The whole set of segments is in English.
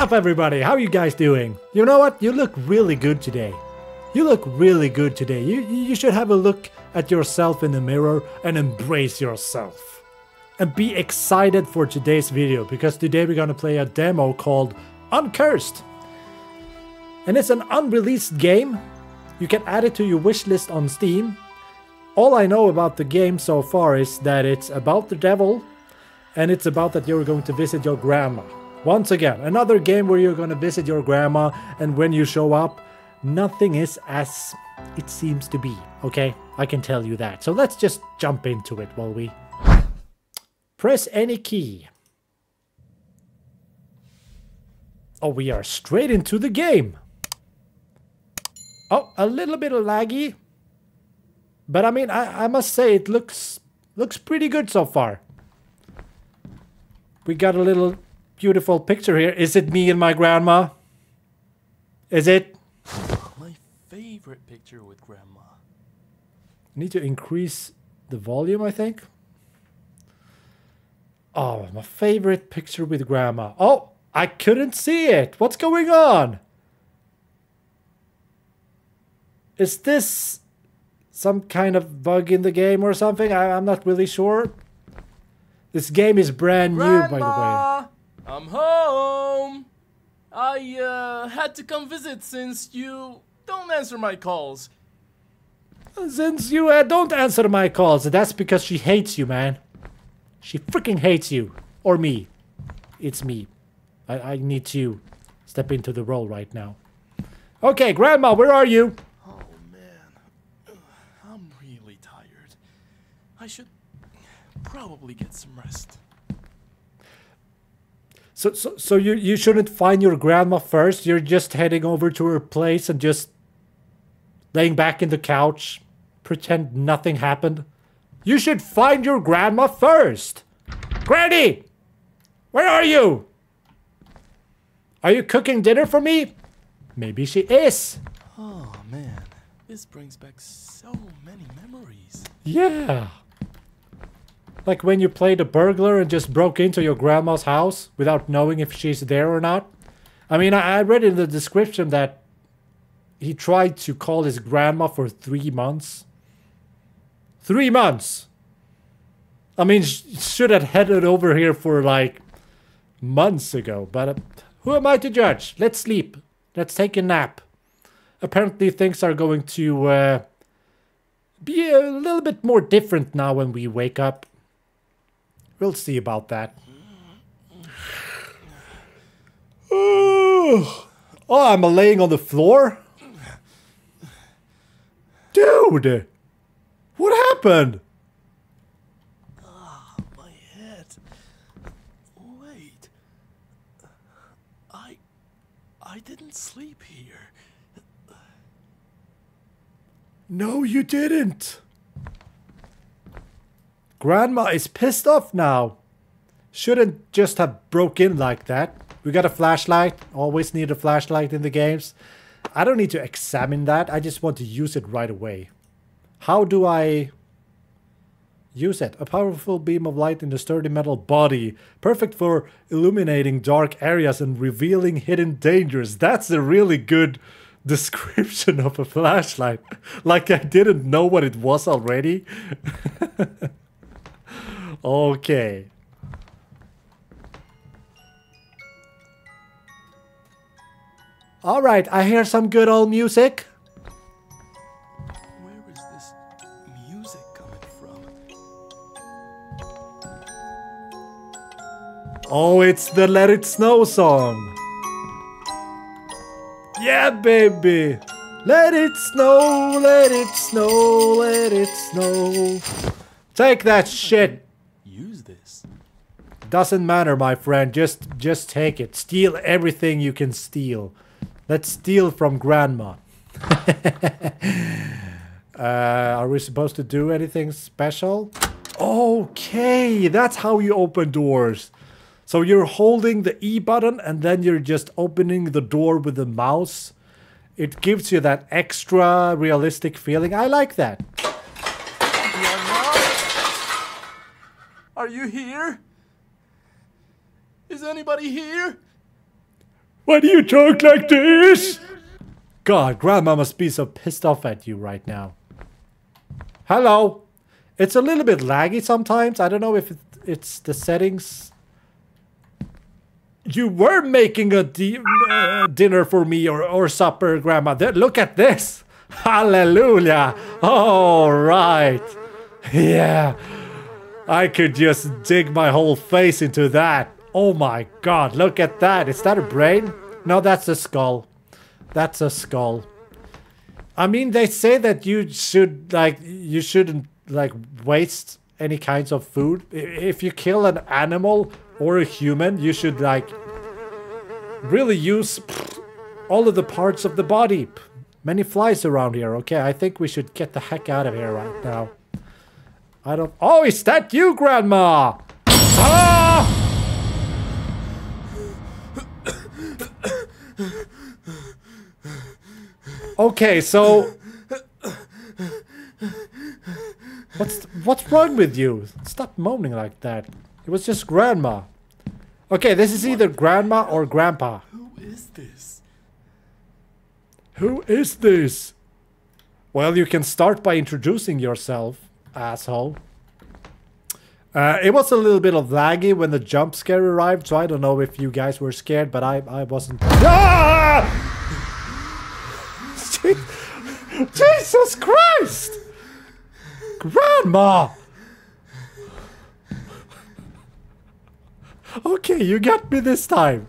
up everybody? How are you guys doing? You know what? You look really good today. You look really good today. You, you should have a look at yourself in the mirror and embrace yourself. And be excited for today's video because today we're gonna play a demo called Uncursed. And it's an unreleased game. You can add it to your wishlist on Steam. All I know about the game so far is that it's about the devil and it's about that you're going to visit your grandma. Once again, another game where you're to visit your grandma and when you show up, nothing is as it seems to be, okay? I can tell you that. So let's just jump into it while we press any key. Oh, we are straight into the game. Oh, a little bit laggy. But I mean, I, I must say it looks looks pretty good so far. We got a little beautiful picture here. Is it me and my grandma? Is it? My favorite picture with grandma. I need to increase the volume, I think. Oh, my favorite picture with grandma. Oh, I couldn't see it. What's going on? Is this some kind of bug in the game or something? I, am not really sure. This game is brand Grandma, new, by the way. I'm home. I uh, had to come visit since you don't answer my calls. Since you uh, don't answer my calls, that's because she hates you, man. She freaking hates you. Or me. It's me. I, I need to step into the role right now. Okay, Grandma, where are you? Oh, man. I'm really tired. I should probably get some rest. So, so, so you, you shouldn't find your grandma first? You're just heading over to her place and just laying back in the couch, pretend nothing happened? You should find your grandma first! Granny! Where are you? Are you cooking dinner for me? Maybe she is. Oh, man. This brings back so many memories. Yeah. Like when you played a burglar and just broke into your grandma's house without knowing if she's there or not. I mean, I, read in the description that he tried to call his grandma for three months. Three months! I mean, sh should have headed over here for like months ago, but uh, who am I to judge? Let's sleep. Let's take a nap. Apparently things are going to uh, be a little bit more different now when we wake up. We'll see about that. Oh, I'm laying on the floor? Dude! What happened? Ah, my head. Wait. I... I didn't sleep here. No, you didn't. Grandma is pissed off now. Shouldn't just have broke in like that. We got a flashlight. Always need a flashlight in the games. I don't need to examine that. I just want to use it right away. How do I use it? A powerful beam of light in the sturdy metal body. Perfect for illuminating dark areas and revealing hidden dangers. That's a really good description of a flashlight. like I didn't know what it was already. Okay. All right, I hear some good old music. Where is this music coming from? Oh, it's the Let It Snow song. Yeah, baby. Let it snow, let it snow, let it snow. Take that shit. Doesn't matter, my friend. Just just take it. Steal everything you can steal. Let's steal from grandma. uh, are we supposed to do anything special? Okay, that's how you open doors. So you're holding the E button and then you're just opening the door with the mouse. It gives you that extra realistic feeling. I like that. Are you here? Is anybody here? Why do you talk like this? God, Grandma must be so pissed off at you right now. Hello. It's a little bit laggy sometimes. I don't know if it's the settings. You were making a di uh, dinner for me or, or supper, Grandma. There, look at this. Hallelujah. All right. Yeah. I could just dig my whole face into that. Oh my god, look at that. Is that a brain? No, that's a skull. That's a skull. I mean, they say that you should, like, you shouldn't, like, waste any kinds of food. If you kill an animal or a human, you should, like, really use all of the parts of the body. Many flies around here. Okay, I think we should get the heck out of here right now. I don't... Oh, is that you, Grandma? Okay, so... What's what's wrong with you? Stop moaning like that. It was just Grandma. Okay, this is either Grandma or Grandpa. Who is this? Who is this? Well, you can start by introducing yourself, asshole. Uh, it was a little bit of laggy when the jump scare arrived, so I don't know if you guys were scared, but I, I wasn't. Ah! Jesus Christ! Grandma! Okay, you got me this time.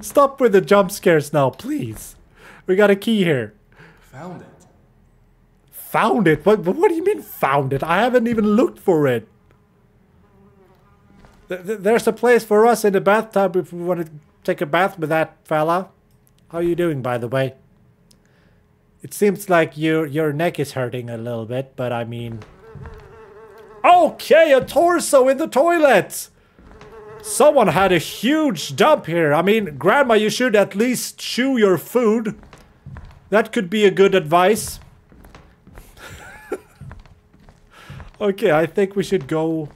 Stop with the jump scares now, please. We got a key here. Found it. Found it? What, what do you mean found it? I haven't even looked for it. Th th there's a place for us in the bathtub if we want to take a bath with that fella. How are you doing, by the way? It seems like your your neck is hurting a little bit, but I mean... Okay, a torso in the toilet! Someone had a huge dump here. I mean, Grandma, you should at least chew your food. That could be a good advice. okay, I think we should go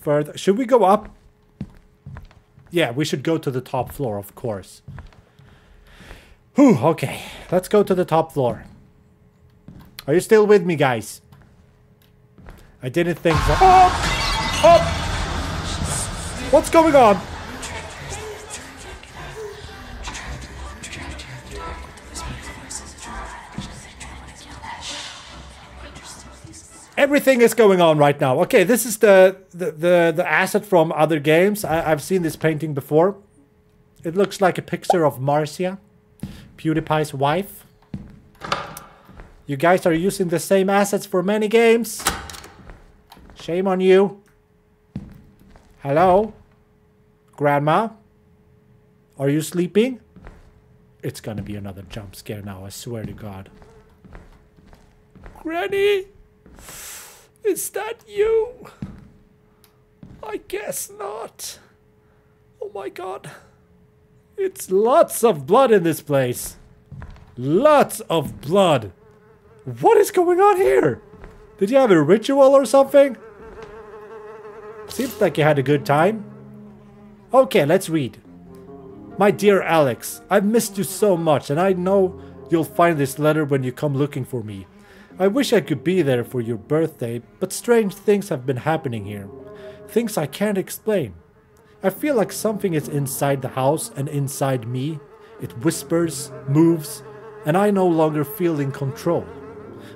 further. Should we go up? Yeah, we should go to the top floor, of course. Whew, okay. Let's go to the top floor. Are you still with me, guys? I didn't think so. Up! Up! What's going on? Everything is going on right now. Okay, this is the the, the, the asset from other games. I, I've seen this painting before. It looks like a picture of Marzia. PewDiePie's wife. You guys are using the same assets for many games. Shame on you. Hello? Grandma? Are you sleeping? It's gonna be another jump scare now, I swear to God. Granny? Is that you? I guess not. Oh my god. It's lots of blood in this place. Lots of blood. What is going on here? Did you have a ritual or something? Seems like you had a good time. Okay, let's read. My dear Alex, I've missed you so much and I know you'll find this letter when you come looking for me. I wish I could be there for your birthday, but strange things have been happening here. Things I can't explain. I feel like something is inside the house and inside me. It whispers, moves, and I no longer feel in control.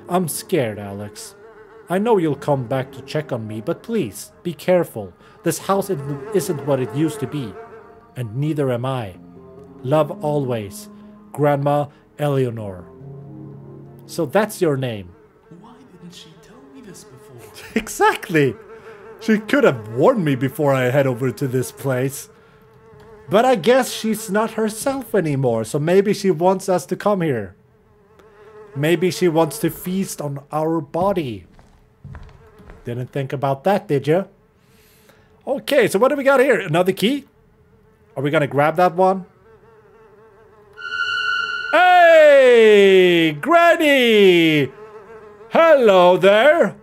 I'm scared, Alex. I know you'll come back to check on me, but please, be careful. This house isn't what it used to be. And neither am I. Love always. Grandma Eleanor. So that's your name. Why didn't she tell me this before? exactly! She could have warned me before I head over to this place. But I guess she's not herself anymore, so maybe she wants us to come here. Maybe she wants to feast on our body. Didn't think about that, did you? Okay, so what do we got here? Another key? Are we gonna grab that one? Hey! Granny! Hello there!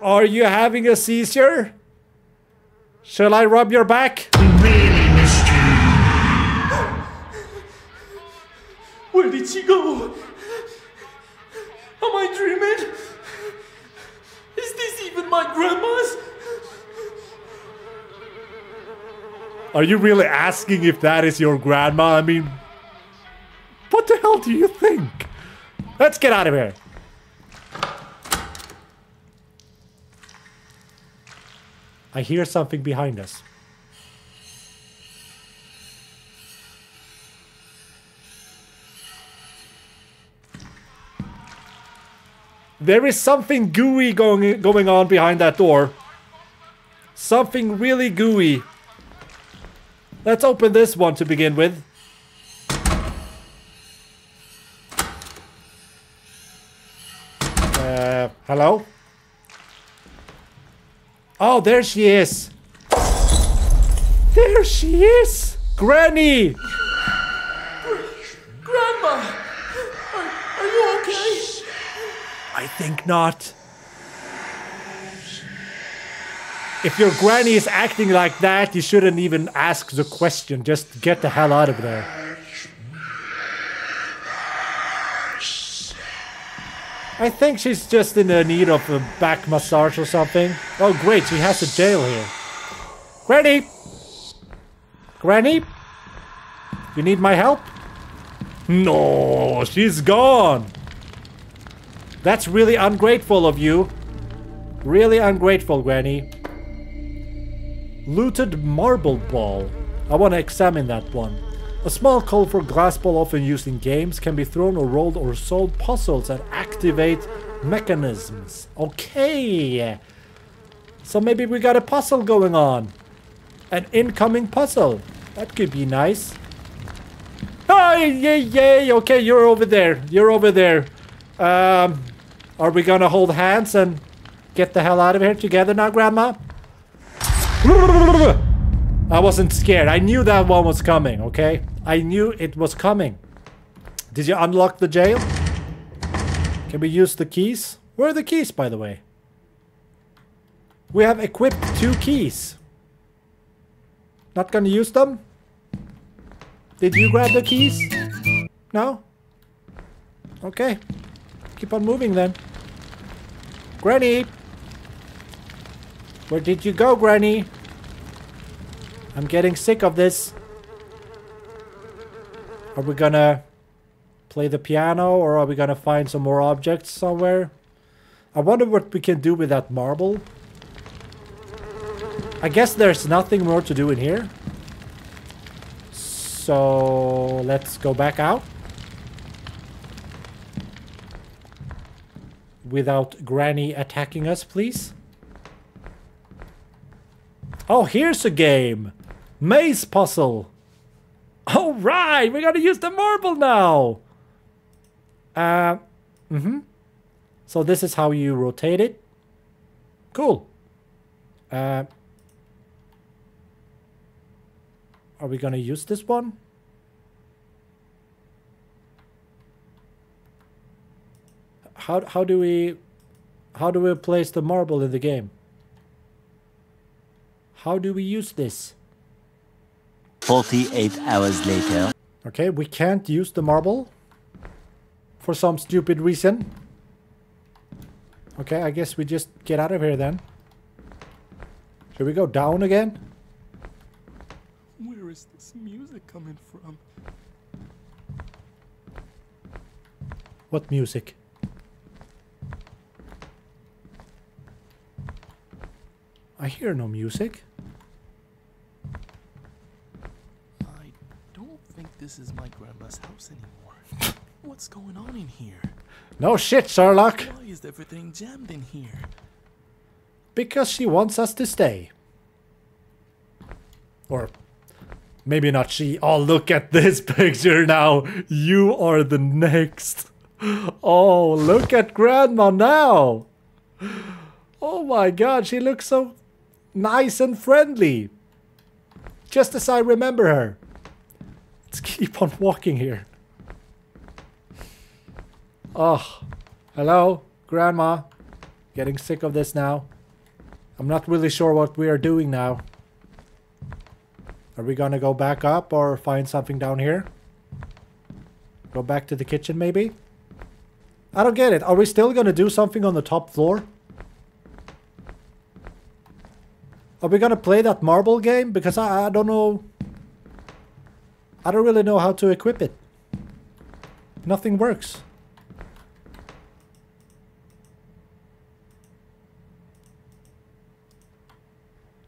Are you having a seizure? Shall I rub your back? Did she go? Am I dreaming? Is this even my grandma's? Are you really asking if that is your grandma? I mean, what the hell do you think? Let's get out of here. I hear something behind us. There is something gooey going going on behind that door. Something really gooey. Let's open this one to begin with. Uh, hello? Oh, there she is. There she is. Granny. Grandma! Are, are you okay? I think not. If your granny is acting like that, you shouldn't even ask the question. Just get the hell out of there. I think she's just in the need of a back massage or something. Oh great, she has a jail here. Granny! Granny? You need my help? No, she's gone. That's really ungrateful of you. Really ungrateful, Granny. Looted marble ball. I want to examine that one. A small colorful glass ball often used in games can be thrown or rolled or solved puzzles and activate mechanisms. Okay. So maybe we got a puzzle going on. An incoming puzzle. That could be nice. Oh, yay, yay. Okay, you're over there. You're over there. Um, are we gonna hold hands and get the hell out of here together now, Grandma? I wasn't scared. I knew that one was coming, okay? I knew it was coming. Did you unlock the jail? Can we use the keys? Where are the keys, by the way? We have equipped two keys. Not gonna use them? Did you grab the keys? No? Okay. Keep on moving then. Granny! Where did you go, Granny? I'm getting sick of this. Are we gonna play the piano or are we gonna find some more objects somewhere? I wonder what we can do with that marble. I guess there's nothing more to do in here. So let's go back out. Without Granny attacking us, please. Oh, here's a game. Maze puzzle. All right, we gotta use the marble now. Uh, mm-hmm. So this is how you rotate it. Cool. Uh, are we gonna use this one? How how do we how do we place the marble in the game? How do we use this? 48 hours later. Okay, we can't use the marble. For some stupid reason. Okay, I guess we just get out of here then. Should we go down again? Where is this music coming from? What music? I hear no music. I don't think this is my grandma's house anymore. What's going on in here? No shit, Sherlock! Why is everything jammed in here? Because she wants us to stay. Or maybe not she. Oh, look at this picture now. You are the next. Oh, look at Grandma now. Oh my god, she looks so nice and friendly. Just as I remember her. Let's keep on walking here. Oh, hello, Grandma. Getting sick of this now. I'm not really sure what we are doing now. Are we gonna go back up or find something down here? Go back to the kitchen, maybe? I don't get it. Are we still gonna do something on the top floor? Are we gonna play that marble game? Because I, I don't know... I don't really know how to equip it. Nothing works.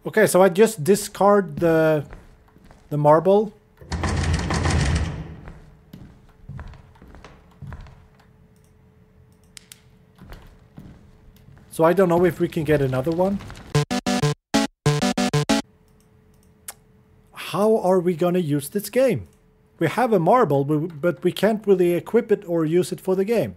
Okay, so I just discard the the marble. So I don't know if we can get another one. How are we gonna use this game? We have a marble, but we can't really equip it or use it for the game.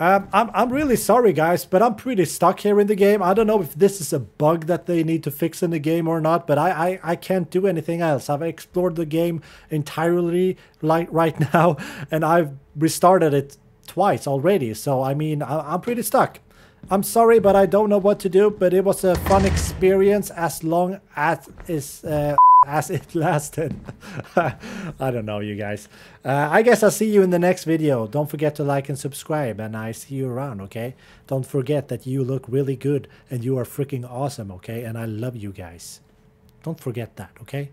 Um, I'm, I'm really sorry, guys, but I'm pretty stuck here in the game. I don't know if this is a bug that they need to fix in the game or not, but I, I, I can't do anything else. I've explored the game entirely like right now, and I've restarted it twice already. So, I mean, I, I'm pretty stuck. I'm sorry, but I don't know what to do, but it was a fun experience as long as is... Uh, as it lasted. I don't know, you guys. Uh, I guess I'll see you in the next video. Don't forget to like and subscribe, and I see you around, okay? Don't forget that you look really good, and you are freaking awesome, okay? And I love you guys. Don't forget that, okay?